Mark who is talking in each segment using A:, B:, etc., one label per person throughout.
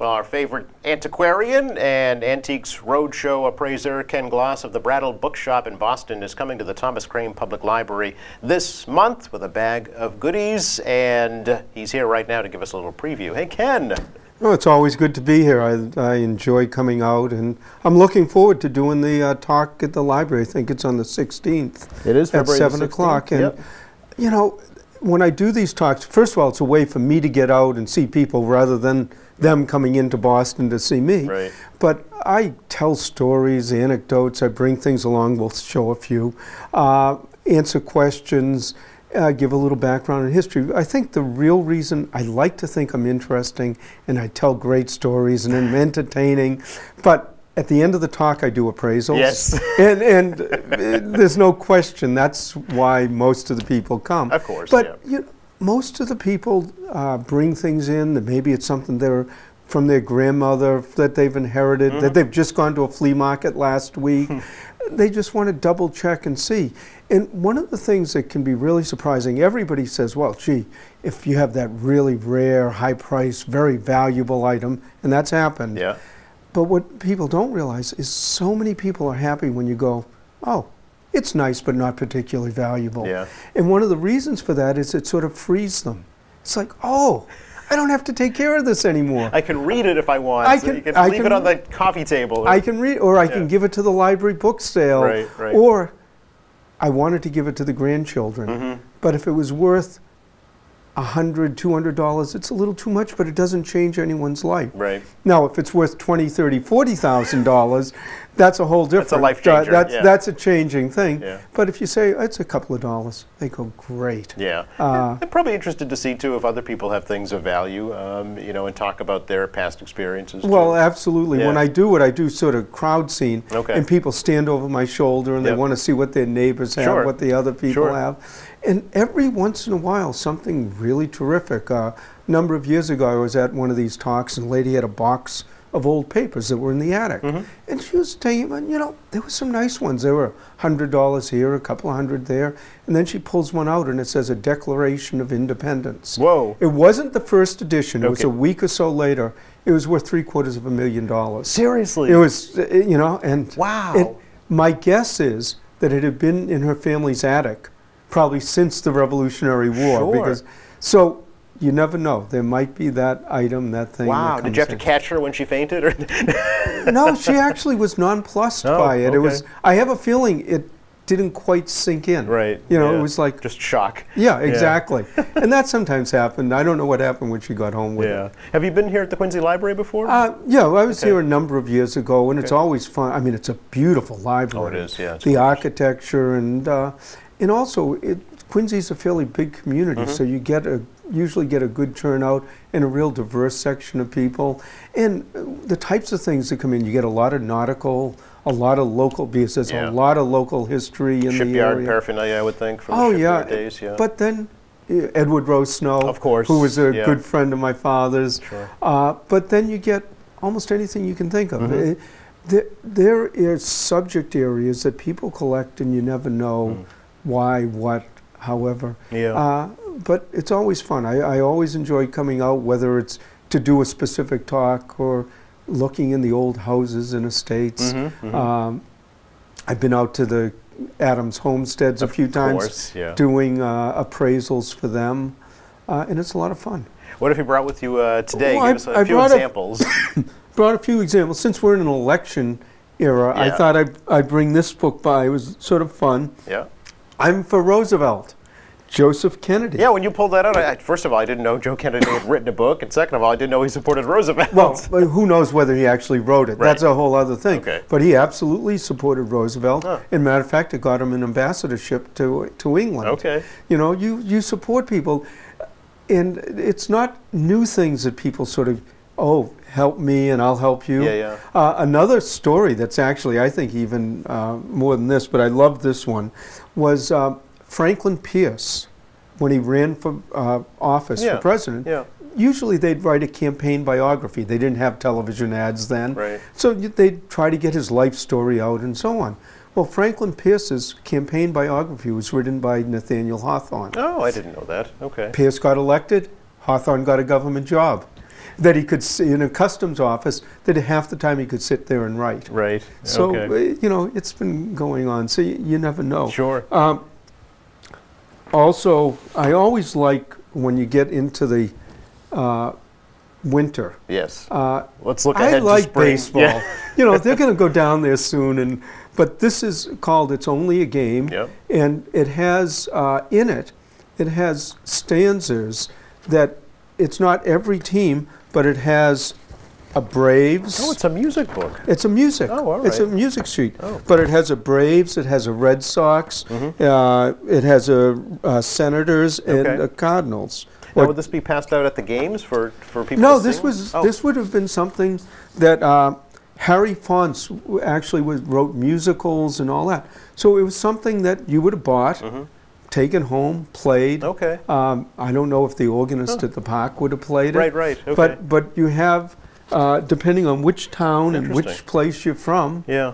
A: Our favorite antiquarian and Antiques Roadshow appraiser Ken Gloss of the Brattle Bookshop in Boston is coming to the Thomas Crane Public Library this month with a bag of goodies, and he's here right now to give us a little preview. Hey, Ken.
B: Oh, it's always good to be here. I, I enjoy coming out, and I'm looking forward to doing the uh, talk at the library. I think it's on the 16th.
A: It is February
B: at
A: February
B: 7
A: 16th,
B: o'clock. And,
A: yep.
B: you know, when I do these talks, first of all, it's a way for me to get out and see people rather than them coming into Boston to see me.
A: Right.
B: But I tell stories, anecdotes, I bring things along, we'll show a few, uh, answer questions, uh, give a little background and history. I think the real reason I like to think I'm interesting and I tell great stories and I'm entertaining, but at the end of the talk, I do appraisals.
A: Yes.
B: and and uh, there's no question that's why most of the people come.
A: Of course,
B: But
A: yeah.
B: you know, most of the people uh, bring things in that maybe it's something they're from their grandmother that they've inherited,
A: Mm-hmm.
B: that they've just gone to a flea market last week.
A: Hmm.
B: they just want to double check and see. And one of the things that can be really surprising, everybody says, well, gee, if you have that really rare, high price, very valuable item, and that's happened.
A: Yeah.
B: But what people don't realize is so many people are happy when you go, oh, it's nice but not particularly valuable.
A: Yeah.
B: And one of the reasons for that is it sort of frees them. It's like, oh, I don't have to take care of this anymore.
A: I can read it if I want.
B: I
A: so
B: can-
A: you can
B: I
A: leave it on the coffee table.
B: I can read, or I can give it to the library book sale,
A: Right, right.
B: or I wanted to give it to the grandchildren.
A: Mm-hmm.
B: But if it was worth a hundred, two hundred dollars, it's a little too much, but it doesn't change anyone's life.
A: Right.
B: Now, if it's worth twenty, thirty, forty thousand dollars, that's a whole different.
A: that's a life
B: uh,
A: changer,
B: that's
A: yeah.
B: that's a changing thing.
A: Yeah.
B: But if you say it's a couple of dollars, they go great.
A: Yeah.
B: Uh,
A: I'm probably interested to see too if other people have things of value, um, you know, and talk about their past experiences.
B: Well,
A: too.
B: absolutely. When I do it, I do sort of crowd scene,
A: Okay.
B: and people stand over my shoulder and
A: Yep.
B: they want to see what their neighbors have,
A: Sure.
B: what the other people
A: Sure.
B: have, and every once in a while, something really terrific. Uh, a number of years ago, I was at one of these talks, and a lady had a box of old papers that were in the attic,
A: Mm-hmm.
B: and she was saying, and, you know, there were some nice ones. There were hundred dollars here, a couple of hundred there, and then she pulls one out, and it says a Declaration of Independence.
A: Whoa.
B: It wasn't the first edition. It was a week or so later. It was worth three quarters of a million dollars.
A: Seriously.
B: It was, uh, you know, and
A: Wow.
B: it- my guess is that it had been in her family's attic probably since the Revolutionary War.
A: Sure.
B: Because so you never know. There might be that item, that thing. that
A: Wow. Did you have to catch her when she fainted? Or
B: no, she actually was nonplussed
A: Oh,
B: by it. It was. I have a feeling it didn't quite sink in.
A: right.
B: You know,
A: yeah.
B: it was like
A: just shock.
B: yeah, exactly. and that sometimes happened. I don't know what happened when she got home with it.
A: Yeah. Have you been here at the Quincy Library before?
B: Uh, yeah, well, I was
A: Okay.
B: here a number of years ago, and it's always fun. I mean, it's a beautiful library.
A: Oh, it is, yeah,
B: The
A: gorgeous.
B: architecture and uh, and also it, Quincy's a fairly big community,
A: Mm-hmm.
B: so you get a usually get a good turnout and a real diverse section of people, and uh, the types of things that come in. You get a lot of nautical, a lot of local because there's
A: Yeah.
B: a lot of local history in the
A: shipyard
B: area.
A: paraphernalia, I would think, from
B: Oh
A: the
B: yeah,
A: days. Yeah.
B: but then uh, Edward Rowe Snow,
A: Of course,
B: who was a
A: yeah.
B: good friend of my father's.
A: Sure.
B: Uh, but then you get almost anything you can think of.
A: Mhm.
B: Uh, there, are subject areas that people collect, and you never know why, what, however.
A: Mm. Yeah.
B: Uh, but it's always fun. I, I always enjoy coming out, whether it's to do a specific talk or looking in the old houses and estates.
A: Mhm, mhm.
B: Um, I've been out to the Adams homesteads a
A: Of
B: few times
A: yeah.
B: doing uh, appraisals for them, uh, and it's a lot of fun.
A: What have you brought with you uh, today?
B: Well,
A: Give
B: I-
A: us a
B: I
A: few
B: brought a-
A: examples.
B: Brought a few examples. Since we're in an election era, I thought I'd, I'd bring this book by. It was sort of fun.
A: yeah.
B: I'm for Roosevelt, Joseph Kennedy.
A: Yeah, when you pulled that out, I, first of all, I didn't know Joe Kennedy had written a book, and second of all, I didn't know he supported Roosevelt.
B: Well, who knows whether he actually wrote it? That's a whole other thing.
A: Okay.
B: But he absolutely supported Roosevelt.
A: Huh.
B: In matter of fact, it got him an ambassadorship to to England.
A: Okay.
B: You know, you you support people, and it's not new things that people sort of oh help me and I'll help you.
A: Yeah, yeah.
B: Uh, another story that's actually I think even uh, more than this, but I love this one, was uh, Franklin Pierce when he ran for uh, office
A: Yeah,
B: for president.
A: yeah.
B: Usually they'd write a campaign biography. They didn't have television ads then.
A: Right.
B: So they'd try to get his life story out and so on. Well, Franklin Pierce's campaign biography was written by Nathaniel Hawthorne.
A: Oh, I didn't know that. Okay.
B: Pierce got elected, Hawthorne got a government job. That he could see in a customs office that half the time he could sit there and write.
A: Right.
B: So
A: okay.
B: uh, you know it's been going on. So you, you never know.
A: Sure.
B: Um, also, I always like when you get into the uh, winter.
A: Yes.
B: Uh,
A: Let's look ahead I like
B: baseball.
A: Yeah.
B: you know, they're going to go down there soon, and but this is called "It's Only a Game,"
A: Yep.
B: and it has uh, in it, it has stanzas that it's not every team, but it has a Braves.
A: Oh, it's a music book.
B: It's a music.
A: Oh, all
B: It's a music sheet.
A: Oh.
B: But it has a Braves, it has a Red Sox, uh, it has a, uh Senators and
A: Okay.
B: a Cardinals.
A: Now,
B: Or-
A: would this be passed out at the games for, for people
B: no,
A: to
B: this was
A: Oh,
B: this would have been something that uh, Harry Fonts actually was, wrote musicals and all that. So it was something that you would have bought, taken home, played.
A: Okay.
B: Um, I don't know if the organist at the park would have played it.
A: Right, right, okay.
B: But but you have, uh, depending on which town and which place you're from,
A: Yeah.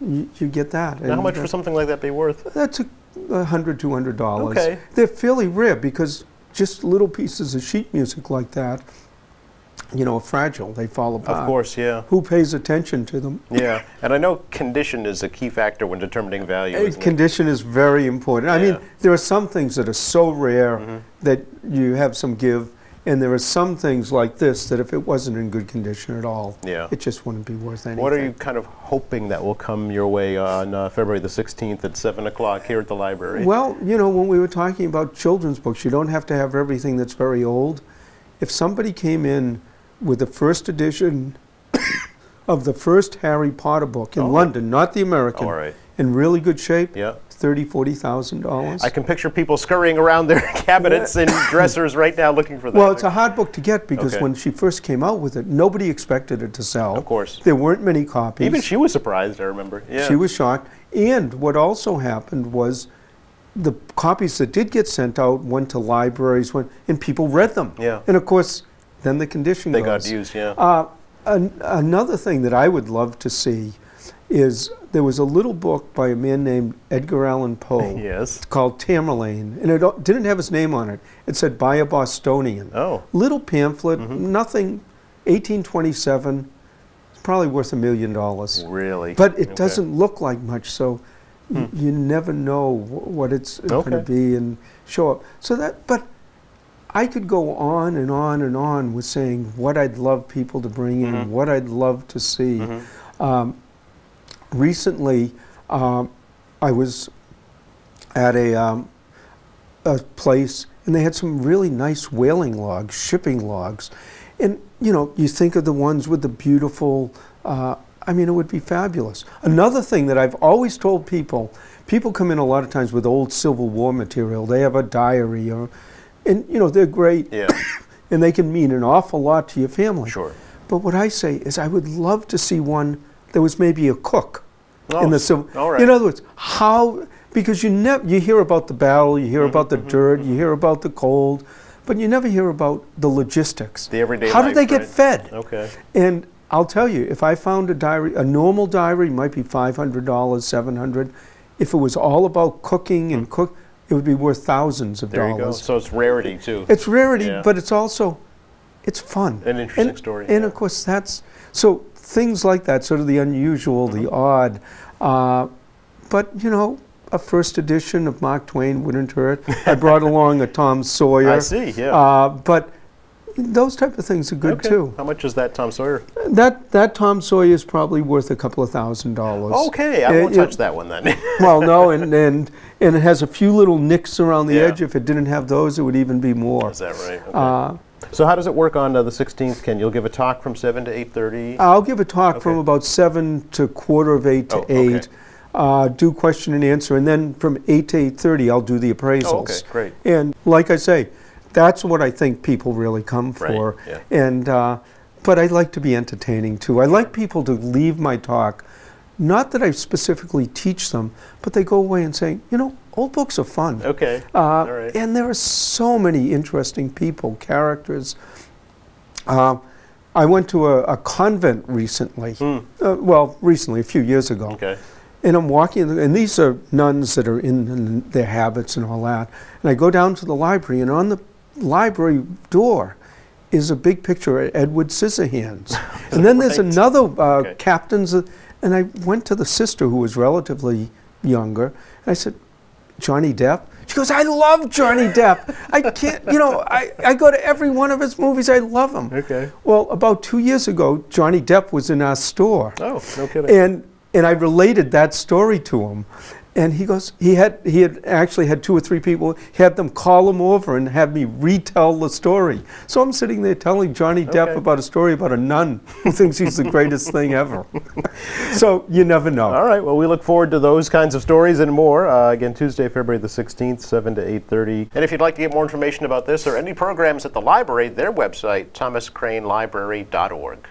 B: you, you get that.
A: How much would something like that be worth?
B: That's a, a hundred, two hundred dollars.
A: Okay.
B: They're fairly rare because just little pieces of sheet music like that, you know, are fragile. They fall apart.
A: Of course, yeah.
B: Who pays attention to them?
A: Yeah. And I know condition is a key factor when determining value.
B: Condition is very important. I
A: Yeah. Mm-hmm.
B: mean, there are some things that are so rare that you have some give, and there are some things like this that if it wasn't in good condition at all,
A: Yeah.
B: it just wouldn't be worth anything.
A: What are you kind of hoping that will come your way on uh, February the 16th at 7 o'clock here at the library?
B: Well, you know, when we were talking about children's books, you don't have to have everything that's very old. If somebody came in with the first edition of the first Harry Potter book in
A: Oh.
B: London, not the American, oh,
A: All right.
B: in really good shape,
A: Yeah.
B: thirty, forty thousand dollars.
A: I can picture people scurrying around their cabinets and dressers right now looking for that.
B: Well, it's a hard book to get because
A: Okay.
B: when she first came out with it, nobody expected it to sell.
A: Of course.
B: There weren't many copies.
A: Even she was surprised, I remember. Yeah.
B: She was shocked. And what also happened was the copies that did get sent out went to libraries, went, and people read them.
A: Yeah.
B: And of course, then the condition
A: They
B: goes.
A: got used, yeah.
B: Uh, an, another thing that I would love to see is there was a little book by a man named Edgar Allan Poe
A: yes.
B: called Tamerlane, and it didn't have his name on it. It said by a Bostonian.
A: Oh.
B: Little pamphlet,
A: Mm-hmm.
B: nothing, 1827, it's probably worth a million dollars.
A: Really?
B: But it
A: Okay.
B: doesn't look like much, so y- you never know what it's going to be and show up. So that, but I could go on and on and on with saying what I'd love people to bring in,
A: Mhm.
B: what I'd love to see.
A: Mhm.
B: Um, recently, um, I was at a, um, a place and they had some really nice whaling logs, shipping logs. And, you know, you think of the ones with the beautiful, uh, I mean, it would be fabulous. Another thing that I've always told people people come in a lot of times with old Civil War material. They have a diary, or, and, you know, they're great
A: Yeah,
B: and they can mean an awful lot to your family.
A: sure.
B: But what I say is, I would love to see one that was maybe a cook
A: Oh,
B: in the civil.
A: all right.
B: In other words, how because you never you hear about the battle, you hear
A: Mm-hmm,
B: about the mm-hmm, dirt, you mm-hmm. hear about the cold, but you never hear about the logistics.
A: The everyday
B: How
A: life,
B: did they get
A: right?
B: fed?
A: Okay.
B: And I'll tell you, if I found a diary, a normal diary might be five hundred dollars, seven hundred. If it was all about cooking and mm. cook, it would be worth thousands of.
A: There you go.
B: dollars.
A: So it's rarity, too.
B: It's rarity,
A: Yeah.
B: but it's also, it's fun.
A: An interesting
B: and,
A: story,
B: And
A: yeah.
B: of course, that's so things like that, sort of the unusual,
A: Mm-hmm.
B: the odd. Uh, but you know, a first edition of Mark Twain wouldn't hurt. I brought along a Tom Sawyer.
A: I see, yeah.
B: Uh, but those type of things are good
A: okay.
B: too.
A: How much is that, Tom Sawyer?
B: That that Tom Sawyer is probably worth a couple of thousand dollars.
A: Okay, I
B: Uh,
A: won't
B: yeah.
A: touch that one then.
B: Well, no, and, and and it has a few little nicks around the
A: Yeah.
B: edge. If it didn't have those, it would even be more.
A: is that right? Okay.
B: Uh,
A: so how does it work on uh, the 16th, Ken? You'll give a talk from 7 to 8.30?
B: I'll give a talk from about seven to quarter of eight to
A: Oh, okay.
B: eight. Uh, do question and answer, and then from eight to eight thirty, I'll do the appraisals.
A: Oh, okay, great.
B: And like I say, that's what I think people really come
A: Right,
B: for.
A: yeah.
B: And uh, but I like to be entertaining too. I like people to leave my talk. Not that I specifically teach them, but they go away and say, you know, old books are fun.
A: Okay.
B: Uh,
A: All right.
B: And there are so many interesting people, characters. Uh, I went to a, a convent recently.
A: Hmm.
B: Uh, well, recently, a few years ago.
A: Okay.
B: And I'm walking, and these are nuns that are in, in their habits and all that. And I go down to the library, and on the library door is a big picture of Edward Scissorhands. and then there's another uh,
A: Okay.
B: captain's, uh, and I went to the sister who was relatively younger, and I said, Johnny Depp? She goes, I love Johnny Depp. I can't, you know, I, I go to every one of his movies. I love him.
A: Okay.
B: Well, about two years ago, Johnny Depp was in our store.
A: Oh, no kidding.
B: And and I related that story to him. And he goes, he had he had actually had two or three people, he had them call him over and have me retell the story. So I'm sitting there telling Johnny Depp about a story about a nun who thinks he's the greatest thing ever. so you never know.
A: All right. Well, we look forward to those kinds of stories and more. Uh, again, Tuesday, February the 16th, 7 to 8.30. And if you'd like to get more information about this or any programs at the library, their website, thomascranelibrary.org.